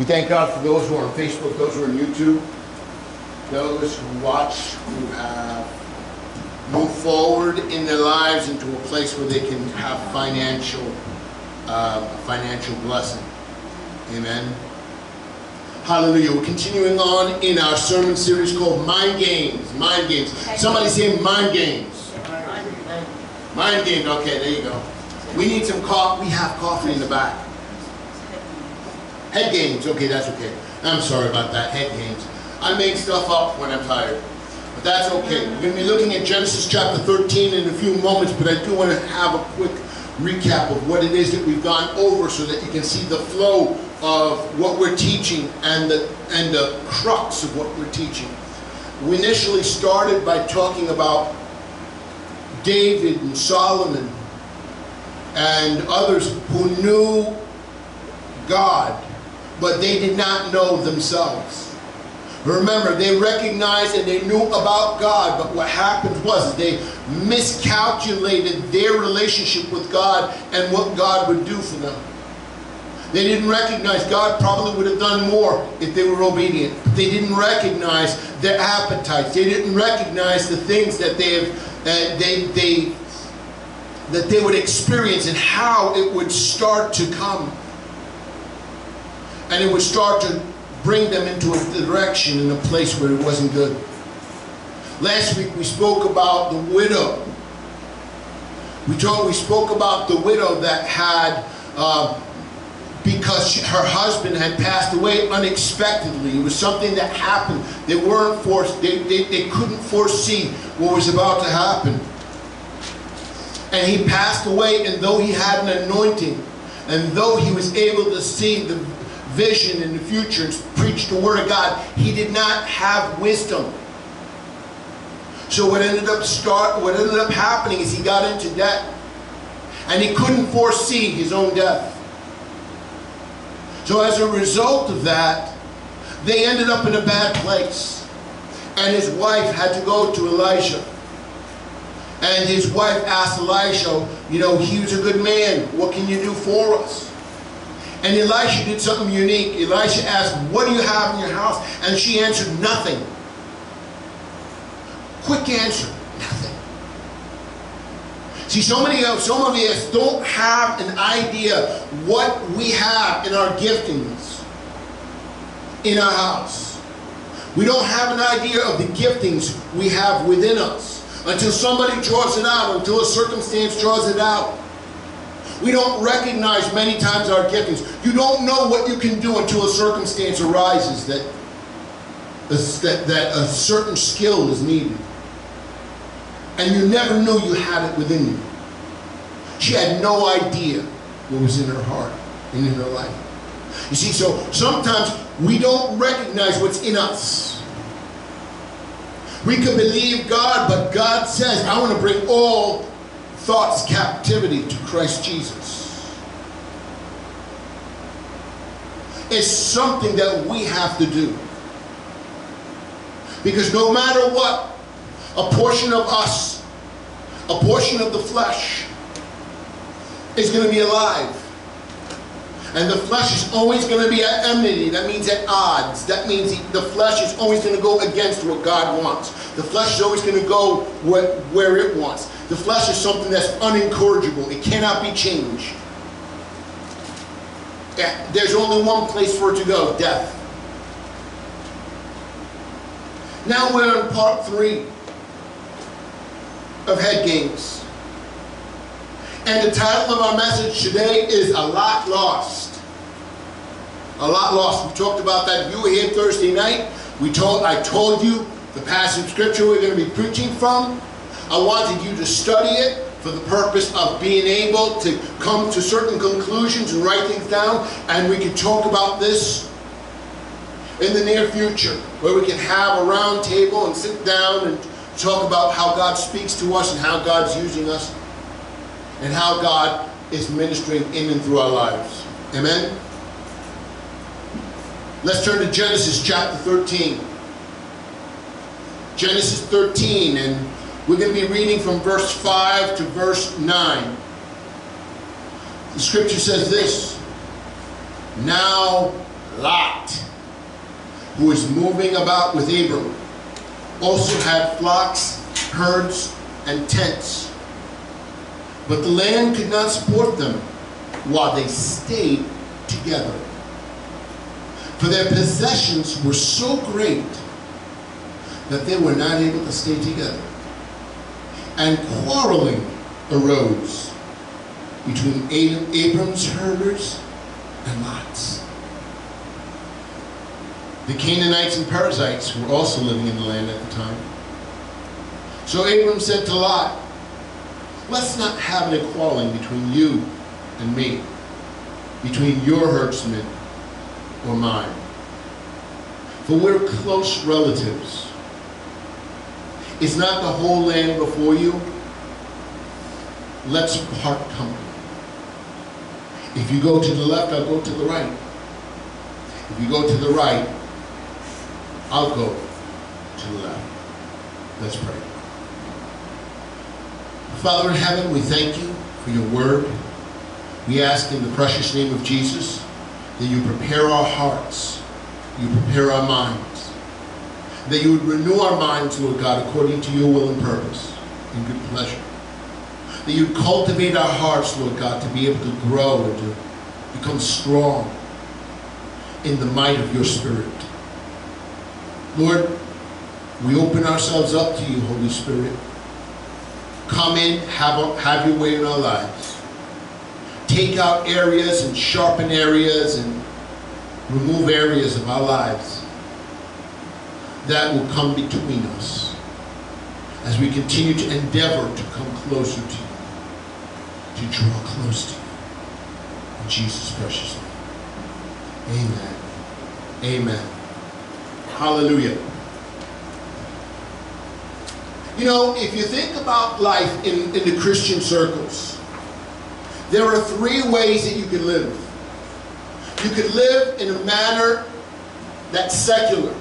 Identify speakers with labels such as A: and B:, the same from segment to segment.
A: We thank God for those who are on Facebook, those who are on YouTube, those who watch, who have moved forward in their lives into a place where they can have financial, uh, financial blessing. Amen. Hallelujah. We're continuing on in our sermon series called Mind Games. Mind Games. Somebody say Mind Games. Mind Games. Okay, there you go. We need some coffee. We have coffee in the back. Head games. Okay, that's okay. I'm sorry about that. Head games. I make stuff up when I'm tired. But that's okay. We're going to be looking at Genesis chapter 13 in a few moments, but I do want to have a quick recap of what it is that we've gone over so that you can see the flow of what we're teaching and the, and the crux of what we're teaching. We initially started by talking about David and Solomon and others who knew God, but they did not know themselves. Remember, they recognized and they knew about God, but what happened was they miscalculated their relationship with God and what God would do for them. They didn't recognize God probably would have done more if they were obedient. They didn't recognize their appetites. They didn't recognize the things that they have, uh, they, they, that they would experience and how it would start to come. And it would start to bring them into a direction in a place where it wasn't good. Last week we spoke about the widow. We told we spoke about the widow that had uh, because she, her husband had passed away unexpectedly. It was something that happened. They weren't forced. They, they, they couldn't foresee what was about to happen. And he passed away, and though he had an anointing, and though he was able to see the vision in the future and preach the word of God, he did not have wisdom. So what ended up start what ended up happening is he got into debt. And he couldn't foresee his own death. So as a result of that, they ended up in a bad place. And his wife had to go to Elijah. And his wife asked Elisha, you know, he was a good man. What can you do for us? And Elisha did something unique. Elisha asked, what do you have in your house? And she answered, nothing. Quick answer, nothing. See, so many of some of us don't have an idea what we have in our giftings in our house. We don't have an idea of the giftings we have within us until somebody draws it out, until a circumstance draws it out. We don't recognize many times our giftings. You don't know what you can do until a circumstance arises that, that, that a certain skill is needed. And you never knew you had it within you. She had no idea what was in her heart and in her life. You see, so sometimes we don't recognize what's in us. We can believe God, but God says, I want to bring all thoughts captivity to Christ Jesus. It's something that we have to do. Because no matter what, a portion of us, a portion of the flesh, is going to be alive. And the flesh is always going to be at enmity. That means at odds. That means the flesh is always going to go against what God wants. The flesh is always going to go where, where it wants. The flesh is something that's unincorrigible. It cannot be changed. There's only one place for it to go, death. Now we're on part three of head games. And the title of our message today is A Lot Lost. A Lot Lost. We talked about that. You were here Thursday night, we told I told you the passage of scripture we're going to be preaching from. I wanted you to study it for the purpose of being able to come to certain conclusions and write things down. And we can talk about this in the near future, where we can have a round table and sit down and talk about how God speaks to us and how God's using us and how God is ministering in and through our lives. Amen? Let's turn to Genesis chapter 13. Genesis 13, and we're going to be reading from verse 5 to verse 9. The scripture says this Now Lot, who was moving about with Abram, also had flocks, herds, and tents. But the land could not support them while they stayed together. For their possessions were so great that they were not able to stay together. And quarreling arose between Abram's herders and Lot's. The Canaanites and Perizzites were also living in the land at the time. So Abram said to Lot, Let's not have any quarreling between you and me, between your herdsmen or mine. For we're close relatives. Is not the whole land before you? Let's part company. If you go to the left, I'll go to the right. If you go to the right, I'll go to the left. Let's pray. Father in heaven, we thank you for your word. We ask in the precious name of Jesus that you prepare our hearts, you prepare our minds, that you would renew our minds, Lord God, according to your will and purpose and good pleasure. That you would cultivate our hearts, Lord God, to be able to grow and to become strong in the might of your Spirit. Lord, we open ourselves up to you, Holy Spirit. Come in, have, have your way in our lives. Take out areas and sharpen areas and remove areas of our lives that will come between us as we continue to endeavor to come closer to you, to draw close to you. In Jesus' precious name. Amen. Amen. Hallelujah. You know, if you think about life in, in the Christian circles, there are three ways that you can live. You could live in a manner that's secular,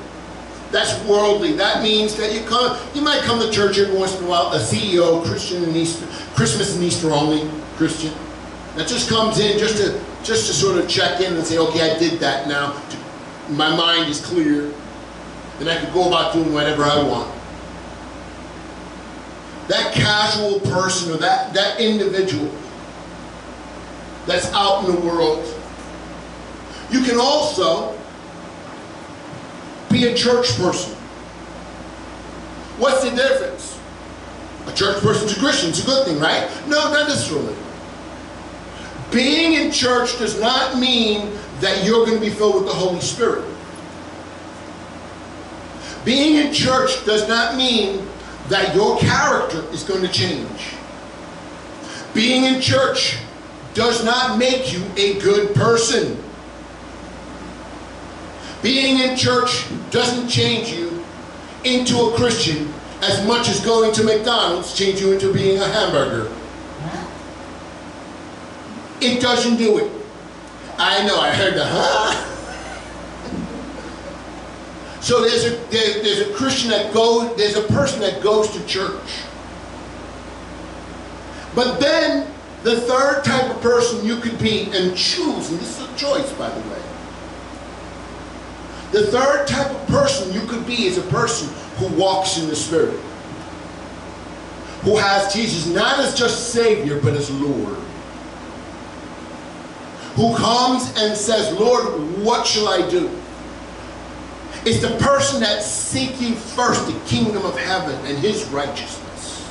A: that's worldly. That means that you come, you might come to church every once in a while, a CEO, Christian and Easter, Christmas and Easter only Christian, that just comes in just to just to sort of check in and say, okay, I did that now. My mind is clear then I can go about doing whatever I want. That casual person or that, that individual that's out in the world. You can also be a church person. What's the difference? A church person's a Christian. It's a good thing, right? No, not necessarily. Being in church does not mean that you're going to be filled with the Holy Spirit. Being in church does not mean that your character is going to change. Being in church does not make you a good person. Being in church doesn't change you into a Christian as much as going to McDonald's change you into being a hamburger. It doesn't do it. I know, I heard the huh? So there's a there, there's a Christian that goes there's a person that goes to church. But then the third type of person you could be and choose, and this is a choice by the way. The third type of person you could be is a person who walks in the Spirit. Who has Jesus not as just Savior, but as Lord. Who comes and says, Lord, what shall I do? It's the person that's seeking first the kingdom of heaven and his righteousness.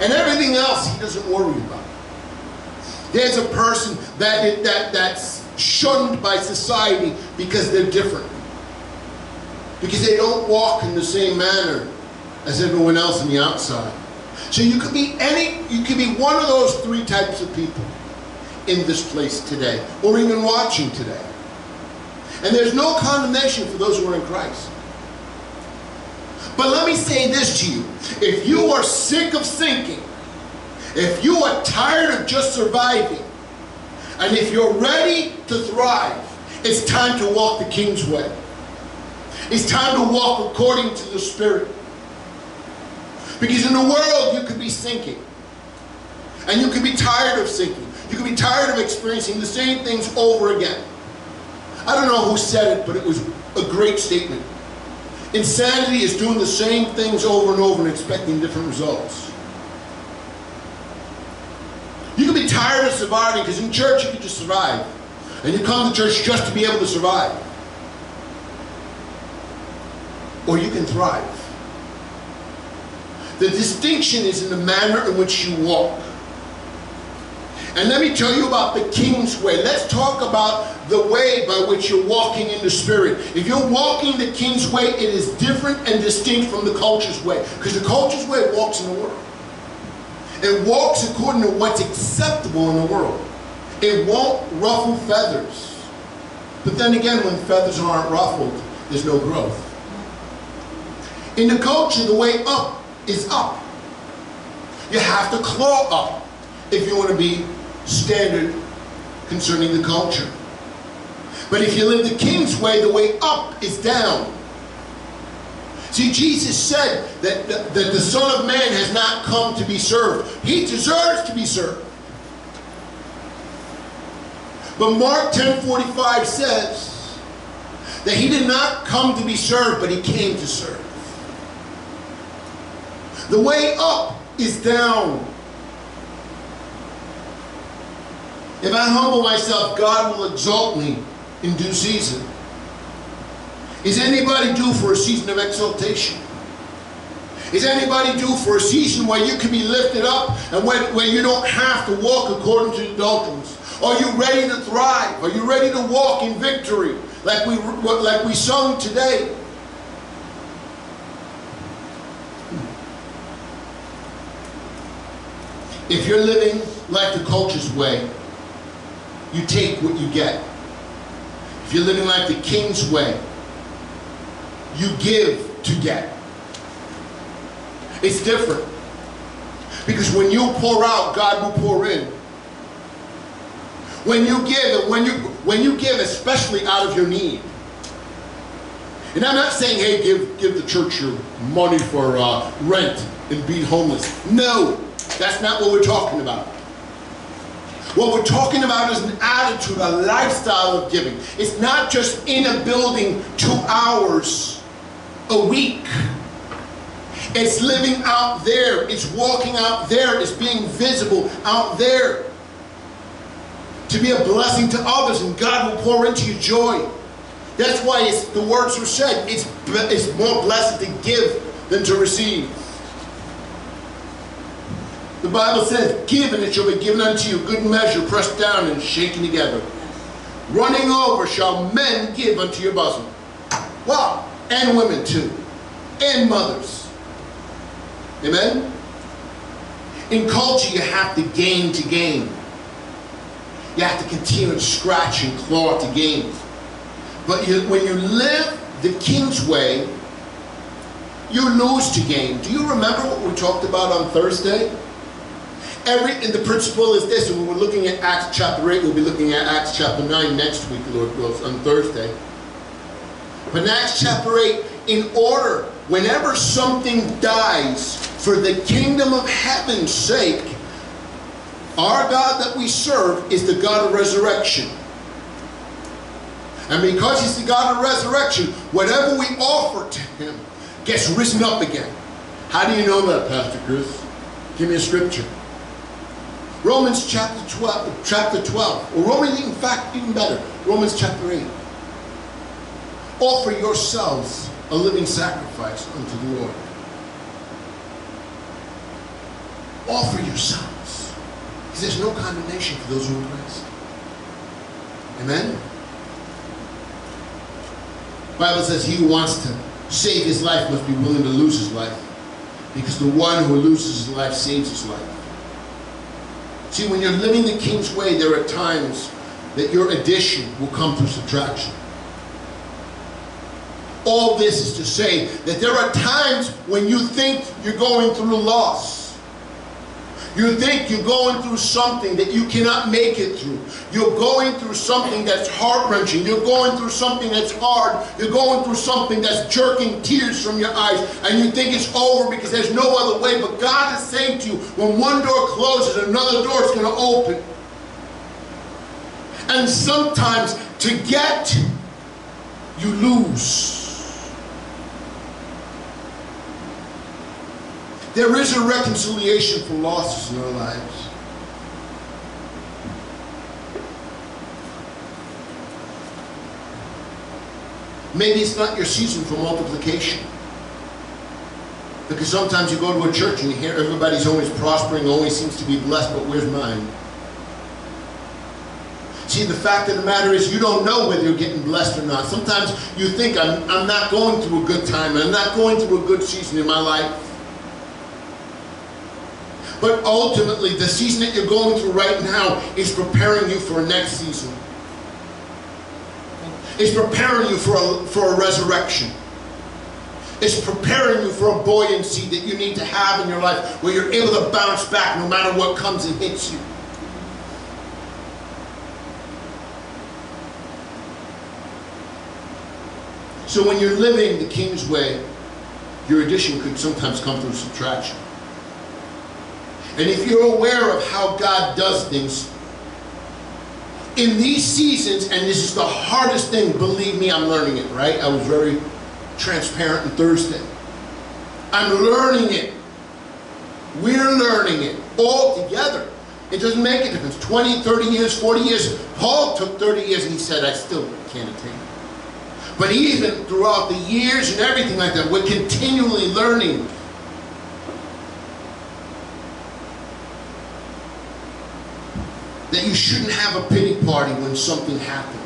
A: And everything else he doesn't worry about. There's a person that, that, that's shunned by society because they're different. Because they don't walk in the same manner as everyone else on the outside. So you could be any, you could be one of those three types of people in this place today, or even watching today. And there's no condemnation for those who are in Christ. But let me say this to you. If you are sick of sinking, if you are tired of just surviving, and if you're ready to thrive, it's time to walk the King's way. It's time to walk according to the Spirit. Because in the world, you could be sinking. And you could be tired of sinking. You could be tired of experiencing the same things over again. I don't know who said it, but it was a great statement. Insanity is doing the same things over and over and expecting different results. You can be tired of surviving because in church you can just survive. And you come to church just to be able to survive. Or you can thrive. The distinction is in the manner in which you walk. And let me tell you about the king's way. Let's talk about the way by which you're walking in the spirit. If you're walking the king's way, it is different and distinct from the culture's way. Because the culture's way walks in the world. It walks according to what's acceptable in the world. It won't ruffle feathers. But then again, when feathers aren't ruffled, there's no growth. In the culture, the way up is up. You have to claw up if you want to be standard concerning the culture. But if you live the king's way, the way up is down. See, Jesus said that, that, that the Son of Man has not come to be served. He deserves to be served. But Mark 10:45 says that he did not come to be served, but he came to serve. The way up is down. If I humble myself, God will exalt me in due season. Is anybody due for a season of exaltation? Is anybody due for a season where you can be lifted up and when, where you don't have to walk according to the doctrines? Are you ready to thrive? Are you ready to walk in victory like we, like we sung today? If you're living like the culture's way, you take what you get. If you're living like the king's way, you give to get. It's different. Because when you pour out, God will pour in. When you give, when you when you give, especially out of your need. And I'm not saying, hey, give give the church your money for uh, rent and be homeless. No, that's not what we're talking about. What we're talking about is an attitude, a lifestyle of giving. It's not just in a building two hours a week. It's living out there. It's walking out there. It's being visible out there. To be a blessing to others and God will pour into you joy. That's why the words are said. It's, it's more blessed to give than to receive. The Bible says, Give and it shall be given unto you, good measure, pressed down and shaken together. Running over shall men give unto your bosom. Wow. And women too. And mothers. Amen? In culture, you have to gain to gain. You have to continue to scratch and claw to gain. But you, when you live the king's way, you lose to gain. Do you remember what we talked about on Thursday? Every, and the principle is this, and we're looking at Acts chapter 8, we'll be looking at Acts chapter 9 next week, Lord wills, on Thursday. But in Acts chapter 8, in order, whenever something dies for the kingdom of heaven's sake, our God that we serve is the God of resurrection. And because he's the God of resurrection, whatever we offer to him gets risen up again. How do you know that, Pastor Chris? Give me a scripture. Romans chapter 12, chapter 12, or Romans, in fact, even better, Romans chapter 8. Offer yourselves a living sacrifice unto the Lord. Offer yourselves. Because there's no condemnation for those who are in Christ. Amen? Bible says he who wants to save his life must be willing to lose his life. Because the one who loses his life saves his life. See, when you're living the king's way, there are times that your addition will come through subtraction. All this is to say that there are times when you think you're going through loss. You think you're going through something that you cannot make it through. You're going through something that's heart-wrenching. You're going through something that's hard. You're going through something that's jerking tears from your eyes. And you think it's over because there's no other way. But God is saying to you, when one door closes, another door is going to open. And sometimes to get, you lose. There is a reconciliation for losses in our lives. Maybe it's not your season for multiplication. Because sometimes you go to a church and you hear everybody's always prospering, always seems to be blessed, but where's mine? See, the fact of the matter is you don't know whether you're getting blessed or not. Sometimes you think, I'm, I'm not going through a good time, I'm not going through a good season in my life. But ultimately, the season that you're going through right now is preparing you for next season. It's preparing you for a, for a resurrection. It's preparing you for a buoyancy that you need to have in your life where you're able to bounce back no matter what comes and hits you. So when you're living the King's way, your addition could sometimes come through subtraction. And if you're aware of how God does things, in these seasons, and this is the hardest thing, believe me, I'm learning it, right? I was very transparent on Thursday. I'm learning it. We're learning it all together. It doesn't make a difference. 20, 30 years, 40 years. Paul took 30 years and he said, I still can't attain it. But even throughout the years and everything like that, we're continually learning. You shouldn't have a pity party when something happens.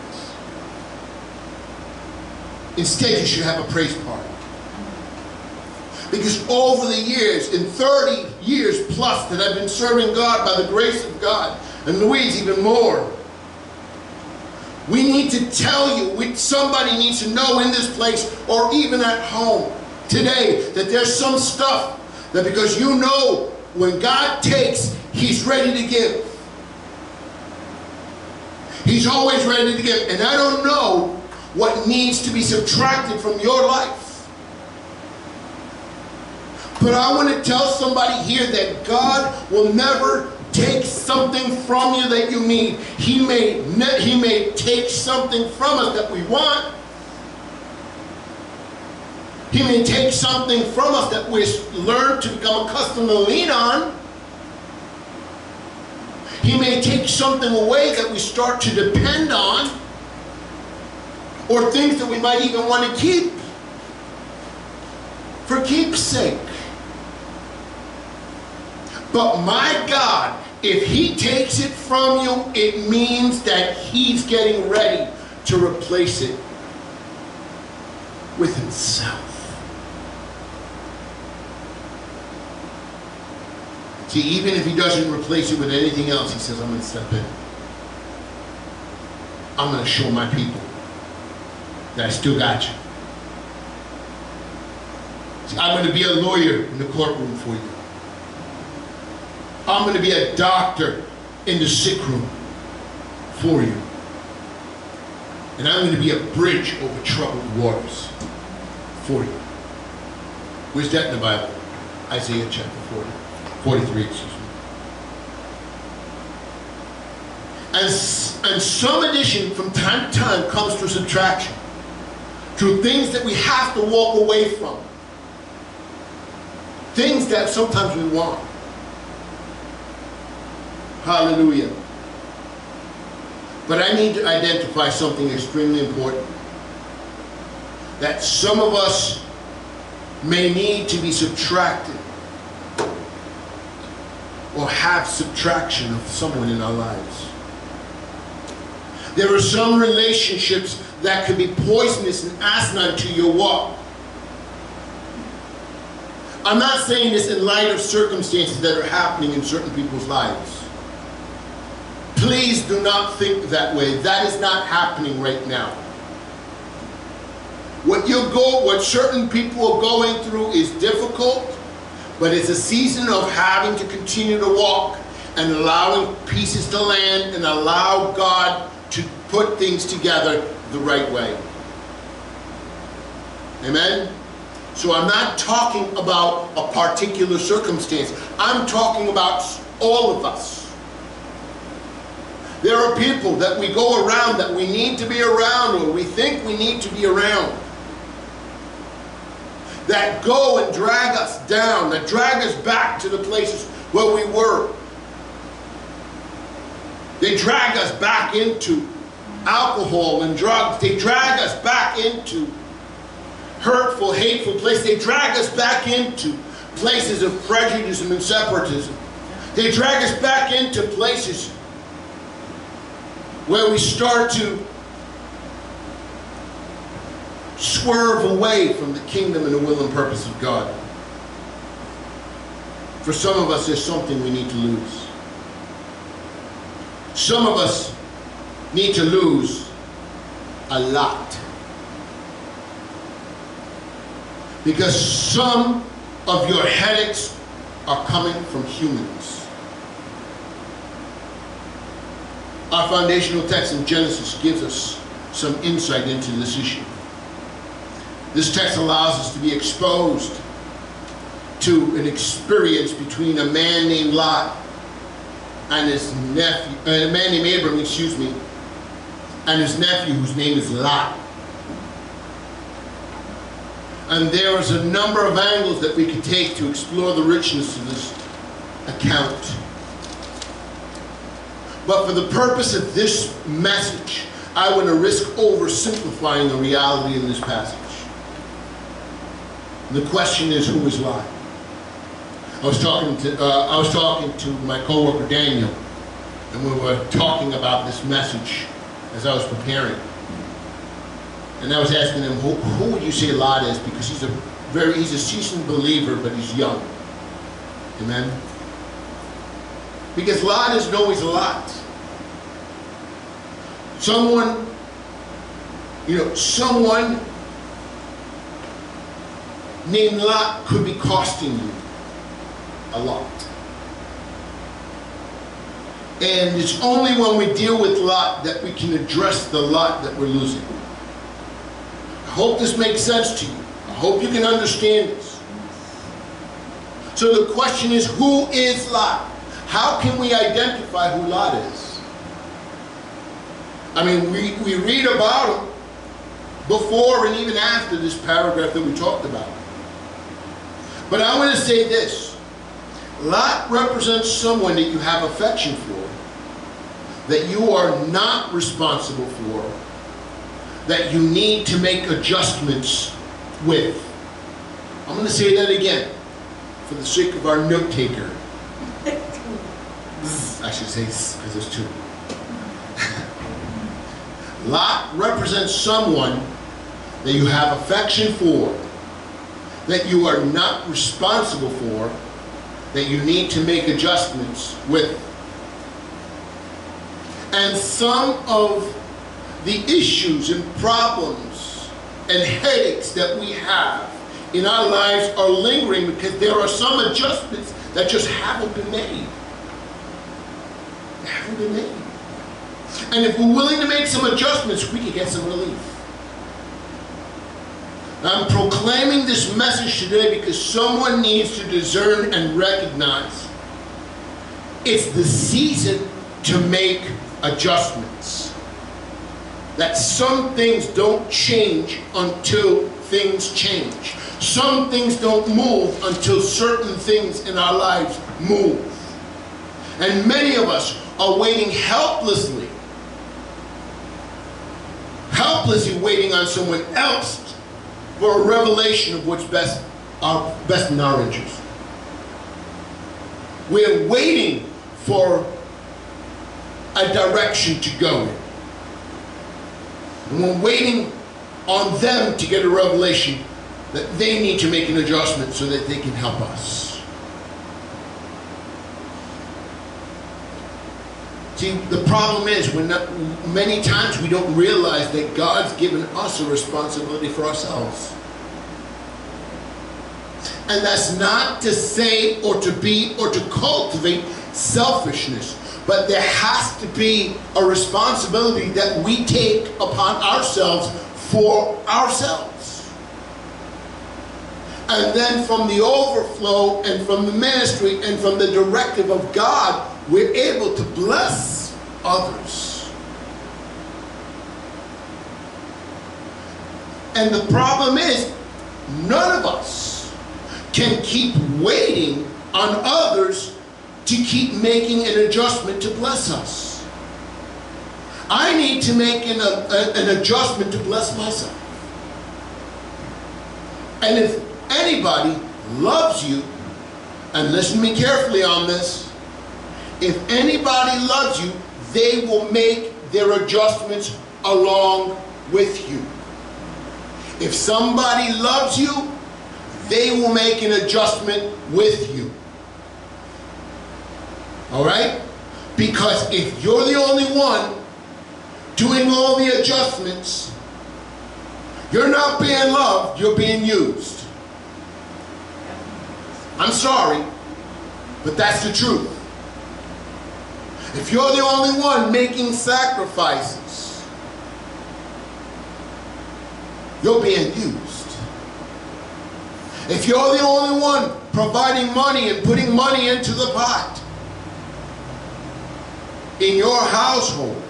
A: Instead, you should have a praise party. Because over the years, in 30 years plus that I've been serving God by the grace of God, and Louise even more, we need to tell you, we, somebody needs to know in this place or even at home today that there's some stuff that because you know when God takes, He's ready to give. He's always ready to give. And I don't know what needs to be subtracted from your life. But I want to tell somebody here that God will never take something from you that you need. He may, he may take something from us that we want. He may take something from us that we learn to become accustomed to lean on. He may take something away that we start to depend on or things that we might even want to keep for keepsake. But my God, if He takes it from you, it means that He's getting ready to replace it with Himself. See, even if He doesn't replace it with anything else, He says, I'm going to step in. I'm going to show my people that I still got you. See, I'm going to be a lawyer in the courtroom for you. I'm going to be a doctor in the sick room for you. And I'm going to be a bridge over troubled waters for you. Where's that in the Bible? Isaiah chapter 40, 43, excuse me. And, and some addition from time to time comes through subtraction to things that we have to walk away from. Things that sometimes we want. Hallelujah. But I need to identify something extremely important. That some of us may need to be subtracted or have subtraction of someone in our lives. There are some relationships that could be poisonous and asinine to your walk. I'm not saying this in light of circumstances that are happening in certain people's lives. Please do not think that way. That is not happening right now. What you go, what certain people are going through is difficult, but it's a season of having to continue to walk and allowing pieces to land and allow God to put things together the right way. Amen? So I'm not talking about a particular circumstance. I'm talking about all of us. There are people that we go around that we need to be around or we think we need to be around. That go and drag us down, that drag us back to the places where we were. They drag us back into alcohol and drugs. They drag us back into hurtful, hateful places. They drag us back into places of prejudice and separatism. They drag us back into places where we start to swerve away from the kingdom and the will and purpose of God. For some of us, there's something we need to lose. Some of us need to lose a lot. Because some of your headaches are coming from humans. Our foundational text in Genesis gives us some insight into this issue. This text allows us to be exposed to an experience between a man named Lot and his nephew, uh, a man named Abram, excuse me, and his nephew whose name is Lot. And there is a number of angles that we could take to explore the richness of this account. But for the purpose of this message, I want to risk oversimplifying the reality in this passage. The question is, who is Lot? I was talking to uh, I was talking to my coworker Daniel, and we were talking about this message as I was preparing. And I was asking him, who, who would you say Lot is? Because he's a very he's a seasoned believer, but he's young. Amen. Because Lot isn't always a lot. Someone, you know, someone named Lot could be costing you a lot. And it's only when we deal with Lot that we can address the Lot that we're losing. I hope this makes sense to you. I hope you can understand this. So the question is, who is Lot? How can we identify who Lot is? I mean, we, we read about him before and even after this paragraph that we talked about. But I want to say this. Lot represents someone that you have affection for, that you are not responsible for, that you need to make adjustments with. I'm going to say that again for the sake of our note taker. I should say because there's two. Lot represents someone that you have affection for, that you are not responsible for, that you need to make adjustments with. And some of the issues and problems and headaches that we have in our lives are lingering because there are some adjustments that just haven't been made. They haven't been made. And if we're willing to make some adjustments, we can get some relief. I'm proclaiming this message today because someone needs to discern and recognize it's the season to make adjustments. That some things don't change until things change. Some things don't move until certain things in our lives move. And many of us are waiting helplessly, helplessly waiting on someone else for a revelation of what's best, our, best in our interest. We're waiting for a direction to go in. And we're waiting on them to get a revelation that they need to make an adjustment so that they can help us. See, the problem is when many times we don't realize that God's given us a responsibility for ourselves. And that's not to say or to be or to cultivate selfishness. But there has to be a responsibility that we take upon ourselves for ourselves. And then from the overflow and from the ministry and from the directive of God, we're able to bless others. And the problem is, none of us can keep waiting on others to keep making an adjustment to bless us. I need to make an, a, an adjustment to bless myself. And if anybody loves you, and listen to me carefully on this, if anybody loves you, they will make their adjustments along with you. If somebody loves you, they will make an adjustment with you. All right? Because if you're the only one doing all the adjustments, you're not being loved, you're being used. I'm sorry, but that's the truth. If you're the only one making sacrifices, you're being used. If you're the only one providing money and putting money into the pot in your household,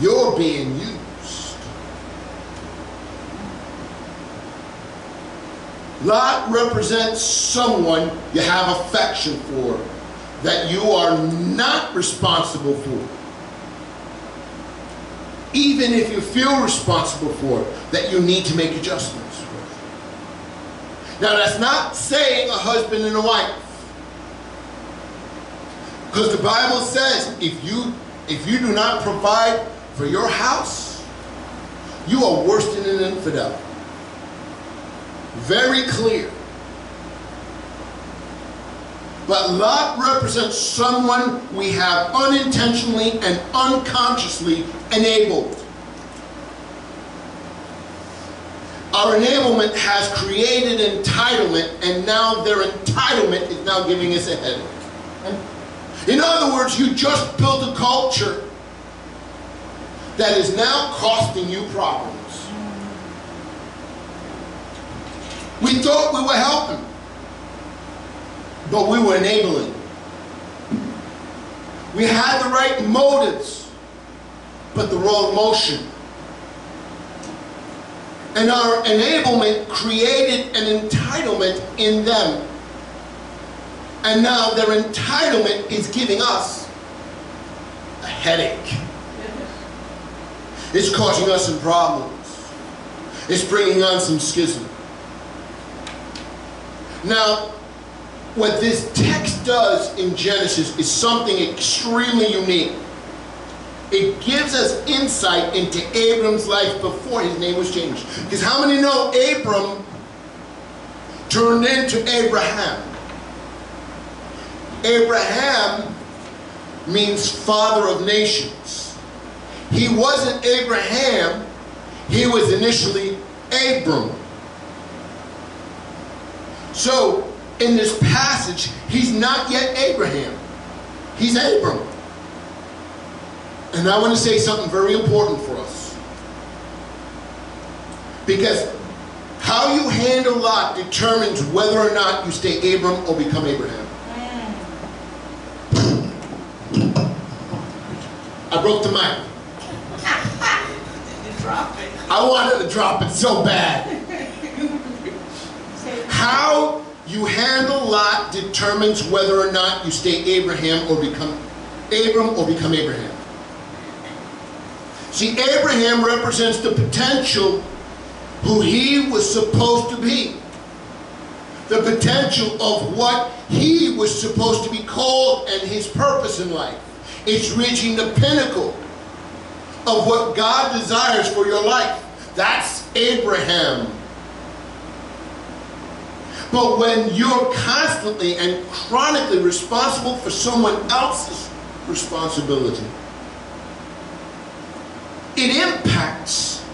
A: you're being used. Lot represents someone you have affection for that you are not responsible for. Even if you feel responsible for it, that you need to make adjustments. Now that's not saying a husband and a wife. Because the Bible says if you if you do not provide for your house, you are worse than an infidel. Very clear. But Lot represents someone we have unintentionally and unconsciously enabled. Our enablement has created entitlement, and now their entitlement is now giving us a headache. In other words, you just built a culture that is now costing you problems. We thought we were helping, but we were enabling. We had the right motives, but the wrong motion. And our enablement created an entitlement in them. And now their entitlement is giving us a headache. It's causing us some problems. It's bringing on some schism. Now, what this text does in Genesis is something extremely unique. It gives us insight into Abram's life before his name was changed. Because how many know Abram turned into Abraham? Abraham means father of nations. He wasn't Abraham, he was initially Abram. So, in this passage, he's not yet Abraham. He's Abram. And I want to say something very important for us. Because how you handle Lot determines whether or not you stay Abram or become Abraham. I broke the mic. I wanted to drop it so bad. How you handle Lot determines whether or not you stay Abraham or become Abram or become Abraham. See, Abraham represents the potential who he was supposed to be. The potential of what he was supposed to be called and his purpose in life. It's reaching the pinnacle of what God desires for your life. That's Abraham. But when you're constantly and chronically responsible for someone else's responsibility, it impacts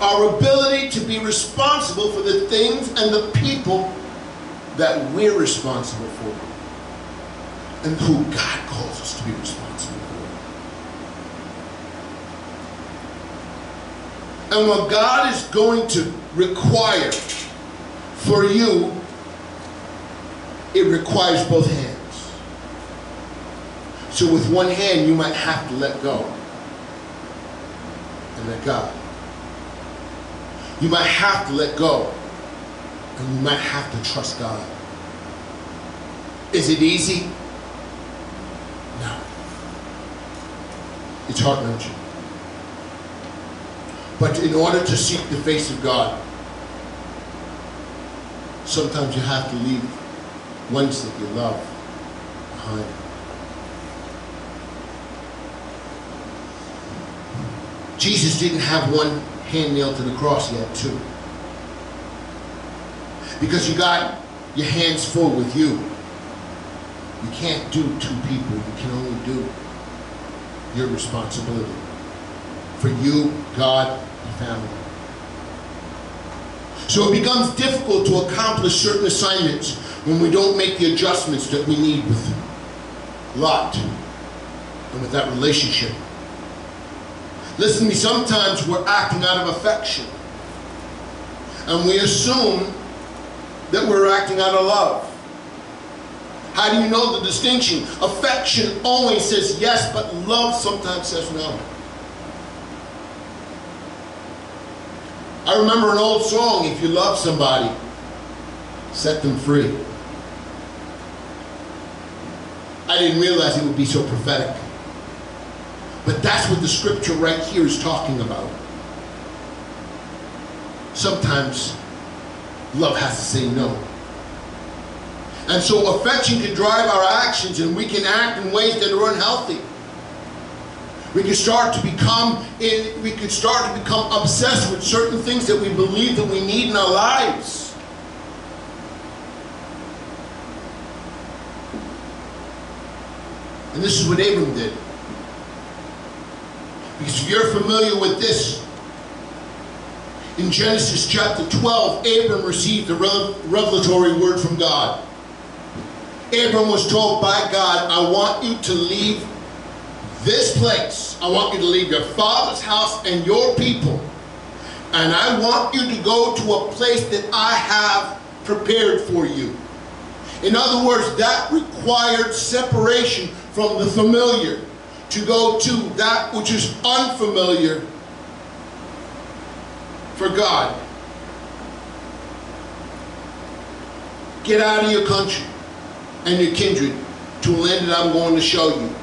A: our ability to be responsible for the things and the people that we're responsible for and who God calls us to be responsible for. And what God is going to require for you it requires both hands. So with one hand, you might have to let go and let God. You might have to let go and you might have to trust God. Is it easy? No. It's heart wrenching. But in order to seek the face of God, sometimes you have to leave ones that you love behind. Jesus didn't have one hand nailed to the cross, he had two. Because you got your hands full with you. You can't do two people, you can only do your responsibility. For you, God, and family. So it becomes difficult to accomplish certain assignments when we don't make the adjustments that we need with Lot and with that relationship. Listen to me, sometimes we're acting out of affection. And we assume that we're acting out of love. How do you know the distinction? Affection always says yes, but love sometimes says no. I remember an old song, if you love somebody, set them free. I didn't realize it would be so prophetic. But that's what the scripture right here is talking about. Sometimes love has to say no. And so affection can drive our actions and we can act in ways that are unhealthy. We can start to become in, we can start to become obsessed with certain things that we believe that we need in our lives. And this is what Abram did. Because if you're familiar with this, in Genesis chapter 12, Abram received a revelatory word from God. Abram was told by God, I want you to leave this place. I want you to leave your father's house and your people. And I want you to go to a place that I have prepared for you. In other words, that required separation from the familiar to go to that which is unfamiliar for God. Get out of your country and your kindred to a land that I'm going to show you.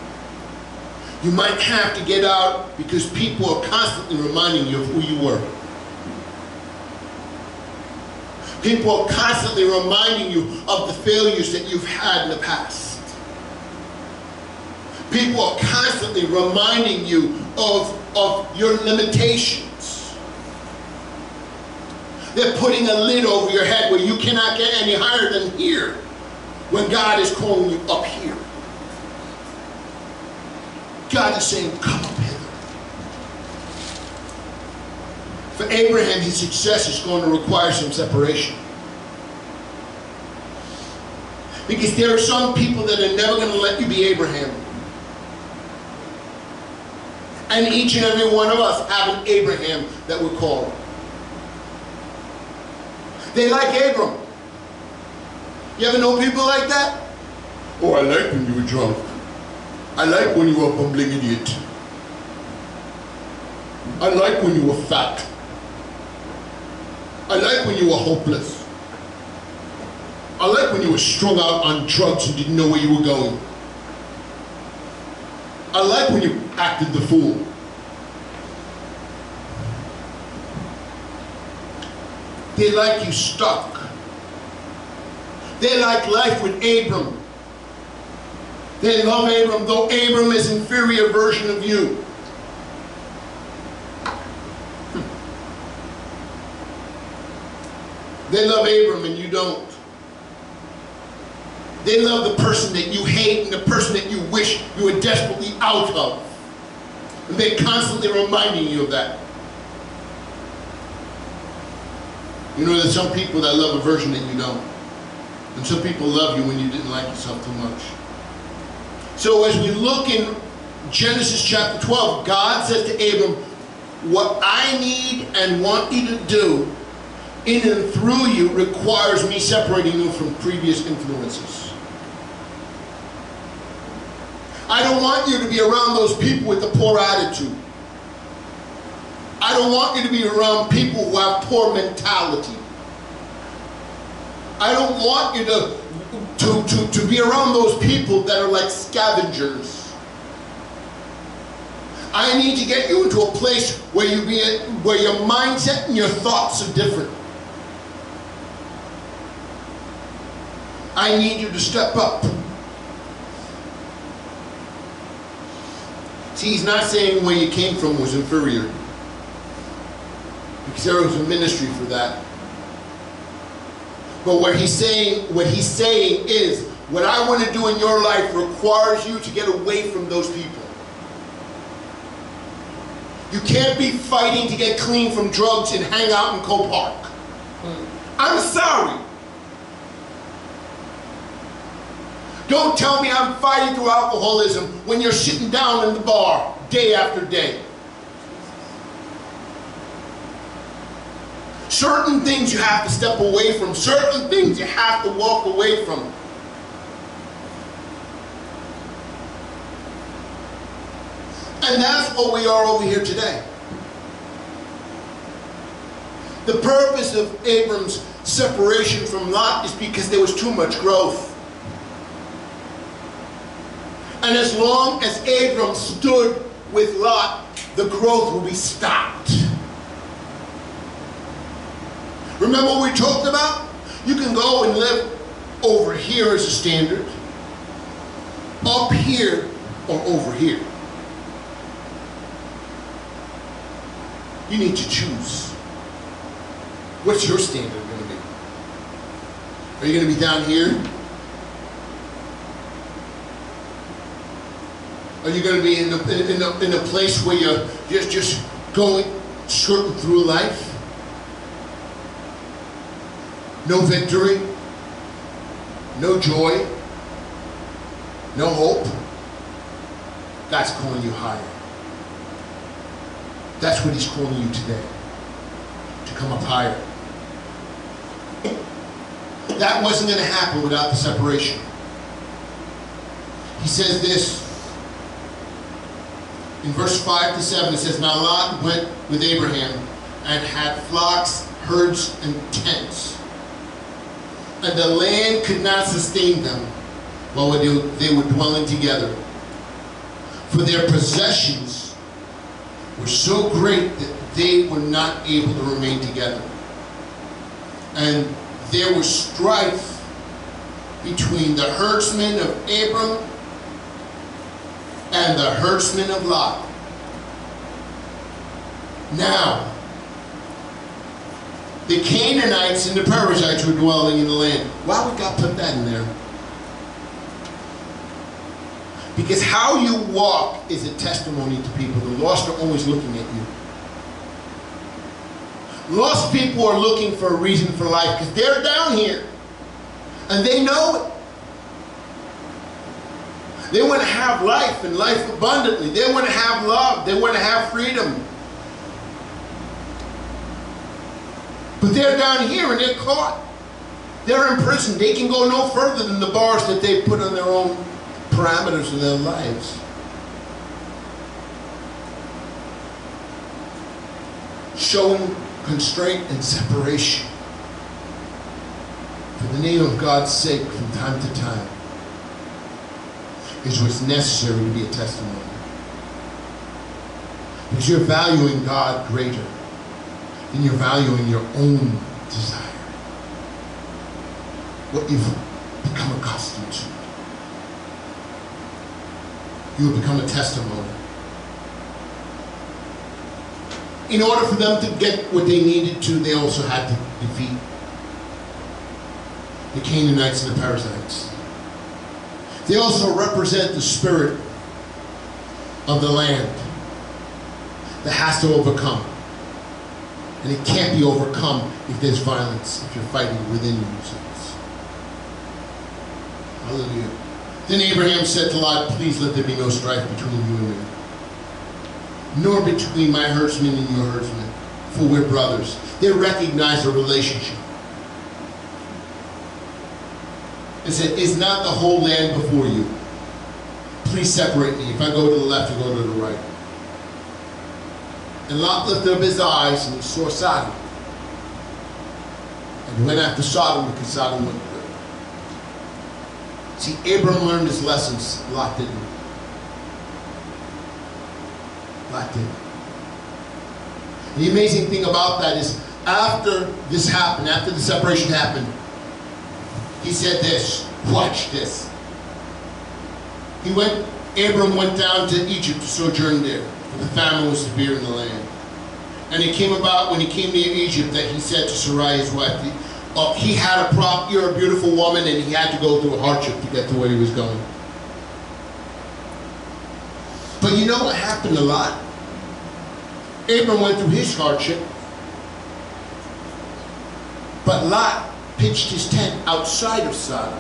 A: You might have to get out because people are constantly reminding you of who you were. People are constantly reminding you of the failures that you've had in the past. People are constantly reminding you of, of your limitations. They're putting a lid over your head where you cannot get any higher than here when God is calling you up here. God is saying, come up hither. For Abraham, his success is going to require some separation. Because there are some people that are never going to let you be Abraham. And each and every one of us have an Abraham that we call. They like Abram. You ever know people like that? Oh, I like when you were drunk. I like when you were a bumbling idiot. I like when you were fat. I like when you were hopeless. I like when you were strung out on drugs and didn't know where you were going. I like when you acted the fool. They like you stuck. They like life with Abram. They love Abram, though Abram is inferior version of you. Hmm. They love Abram and you don't. They love the person that you hate and the person that you wish you were desperately out of. And they're constantly reminding you of that. You know, there's some people that love a version that you don't. And some people love you when you didn't like yourself too much. So as we look in Genesis chapter 12, God says to Abram, what I need and want you to do in and through you requires me separating you from previous influences. I don't want you to be around those people with the poor attitude. I don't want you to be around people who have poor mentality. I don't want you to, to, to, to be around those people that are like scavengers. I need to get you into a place where you be where your mindset and your thoughts are different. I need you to step up. See, he's not saying where you came from was inferior. Because there was a ministry for that. But what he's saying, what he's saying is, what I want to do in your life requires you to get away from those people. You can't be fighting to get clean from drugs and hang out in Coe Park. Hmm. I'm sorry. Don't tell me I'm fighting through alcoholism when you're sitting down in the bar day after day. Certain things you have to step away from. Certain things you have to walk away from. And that's what we are over here today. The purpose of Abram's separation from Lot is because there was too much growth. And as long as Abram stood with Lot, the growth will be stopped. Remember what we talked about? You can go and live over here as a standard, up here, or over here. You need to choose. What's your standard going to be? Are you going to be down here? Are you going to be in a, in a, in a place where you're just, just going, skirting through life? No victory, no joy, no hope. God's calling you higher. That's what he's calling you today. To come up higher. That wasn't going to happen without the separation. He says this in verse 5 to 7. It says, Now Lot went with Abraham and had flocks, herds, and tents. And the land could not sustain them while they were dwelling together. For their possessions were so great that they were not able to remain together. And there was strife between the herdsmen of Abram and the herdsmen of Lot. Now, the Canaanites and the Perizzites were dwelling in the land. Why would God put that in there? Because how you walk is a testimony to people. The lost are always looking at you. Lost people are looking for a reason for life because they're down here. And they know it. They want to have life and life abundantly. They want to have love. They want to have freedom. But they're down here and they're caught. They're in prison. They can go no further than the bars that they put on their own parameters of their lives. Showing constraint and separation for the name of God's sake from time to time is what's necessary to be a testimony. Because you're valuing God greater than you're valuing your own desire. What you've become accustomed to. You will become a testimony. In order for them to get what they needed to, they also had to defeat the Canaanites and the Perizzites. They also represent the spirit of the land that has to overcome. And it can't be overcome if there's violence, if you're fighting within yourselves. Hallelujah. Then Abraham said to Lot, Please let there be no strife between you and me, nor between my herdsmen and your herdsmen, for we're brothers. They recognize a relationship. It said, Is not the whole land before you? please separate me. If I go to the left, you go to the right. And Lot lifted up his eyes and saw Sodom. And went after Sodom because Sodom went good. See, Abram learned his lessons, Lot didn't. Lot didn't. The amazing thing about that is after this happened, after the separation happened, he said this, watch this. He went, Abram went down to Egypt to sojourn there, for the famine was severe in the land. And it came about when he came near Egypt that he said to Sarai, his wife, uh, he had a prop, you're a beautiful woman, and he had to go through a hardship to get to where he was going. But you know what happened a lot? Abram went through his hardship, but Lot pitched his tent outside of Sodom.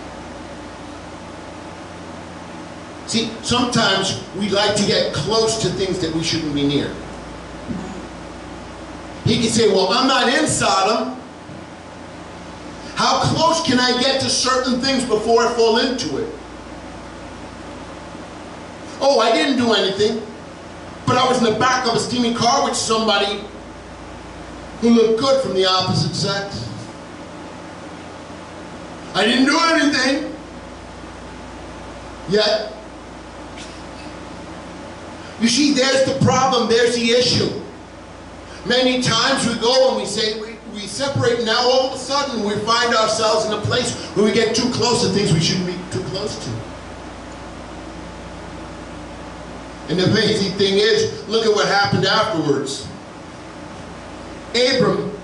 A: See, sometimes we like to get close to things that we shouldn't be near. He can say, well, I'm not in Sodom. How close can I get to certain things before I fall into it? Oh, I didn't do anything, but I was in the back of a steaming car with somebody who looked good from the opposite sex. I didn't do anything. Yet, you see, there's the problem, there's the issue. Many times we go and we say, we, we separate, now all of a sudden we find ourselves in a place where we get too close to things we shouldn't be too close to. And the amazing thing is, look at what happened afterwards. Abram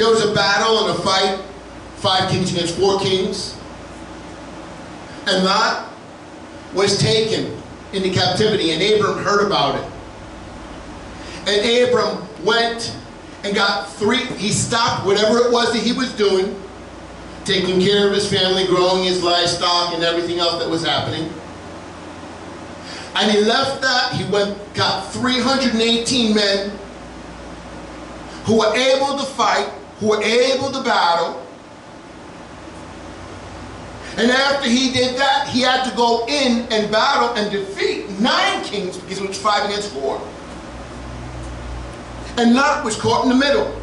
A: there was a battle and a fight, five kings against four kings. And Lot was taken into captivity, and Abram heard about it. And Abram went and got three, he stopped whatever it was that he was doing, taking care of his family, growing his livestock, and everything else that was happening. And he left that, he went, got 318 men who were able to fight, who were able to battle, and after he did that, he had to go in and battle and defeat nine kings because it was five against four. And Lot was caught in the middle.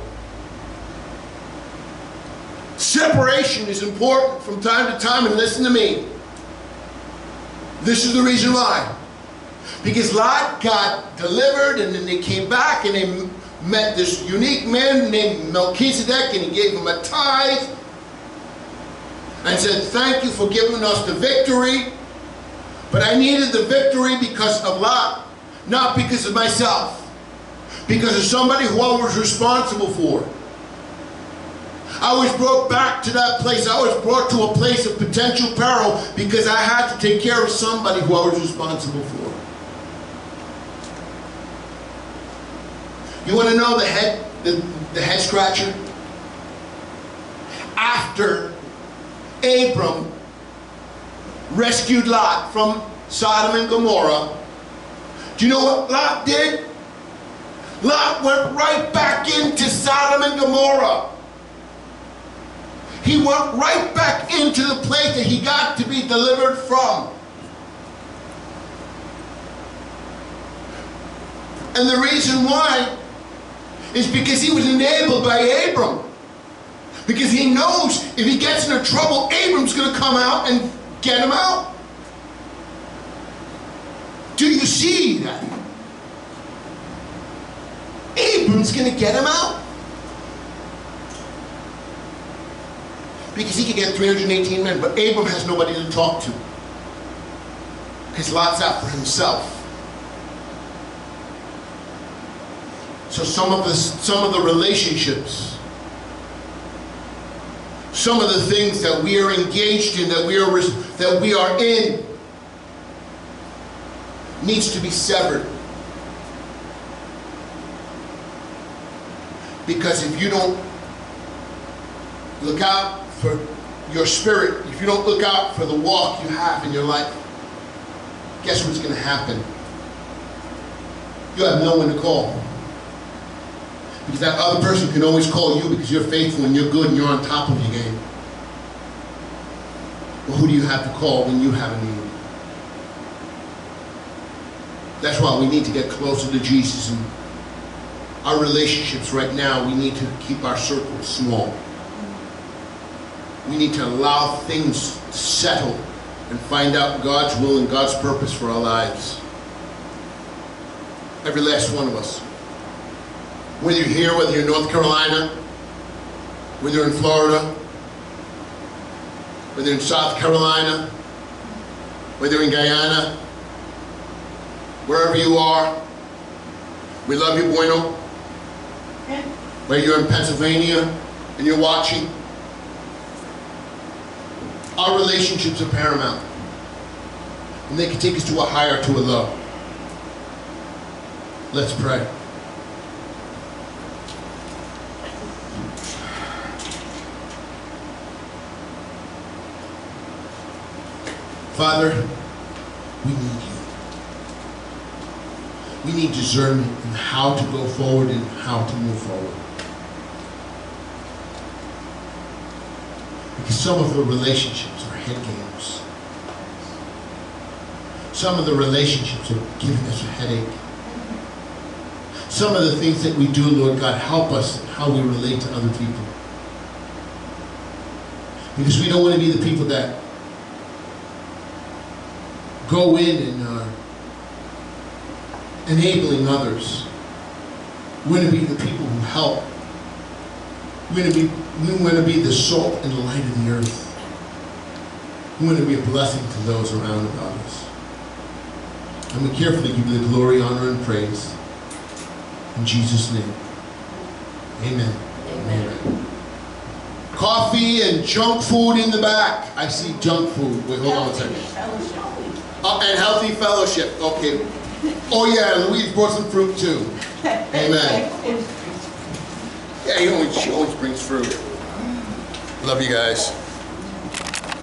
A: Separation is important from time to time, and listen to me. This is the reason why. Because Lot got delivered, and then they came back, and they met this unique man named Melchizedek, and he gave him a tithe, and said, Thank you for giving us the victory. But I needed the victory because of Lot, not because of myself. Because of somebody who I was responsible for. I was brought back to that place. I was brought to a place of potential peril because I had to take care of somebody who I was responsible for. You want to know the head, the, the head scratcher? After Abram rescued Lot from Sodom and Gomorrah, do you know what Lot did? Lot went right back into Sodom and Gomorrah. He went right back into the place that he got to be delivered from. And the reason why is because he was enabled by Abram. Because he knows if he gets into trouble, Abram's going to come out and get him out. Do you see that? Abram's going to get him out. Because he can get 318 men, but Abram has nobody to talk to. Because Lot's out for himself. So some of the some of the relationships some of the things that we are engaged in, that we are, that we are in, needs to be severed. Because if you don't look out for your spirit, if you don't look out for the walk you have in your life, guess what's going to happen? You have no one to call. Because that other person can always call you because you're faithful and you're good and you're on top of your game. But who do you have to call when you have a need? That's why we need to get closer to Jesus and our relationships right now, we need to keep our circle small. We need to allow things to settle and find out God's will and God's purpose for our lives. Every last one of us. Whether you're here, whether you're in North Carolina, whether you're in Florida, whether you're in South Carolina, whether you're in Guyana, wherever you are, we love you, Bueno. Whether you're in Pennsylvania and you're watching, our relationships are paramount. And they can take us to a higher, to a low. Let's pray. Father, we need you. We need discernment in how to go forward and how to move forward. Because some of the relationships are head games. Some of the relationships are giving us a headache. Some of the things that we do, Lord God, help us in how we relate to other people. Because we don't want to be the people that go in and are enabling others. We want to be the people who help. We want to be, we want to be the salt and the light of the earth. We want to be a blessing to those around about us. And we carefully give you the glory, honor, and praise. In Jesus' name. Amen.
B: Amen.
A: Coffee and junk food in the back. I see junk food. Wait, hold on a second. Uh, and healthy fellowship. Okay. Oh yeah, Louise brought some fruit too. Amen. Yeah, he always, she always brings fruit. Love you guys.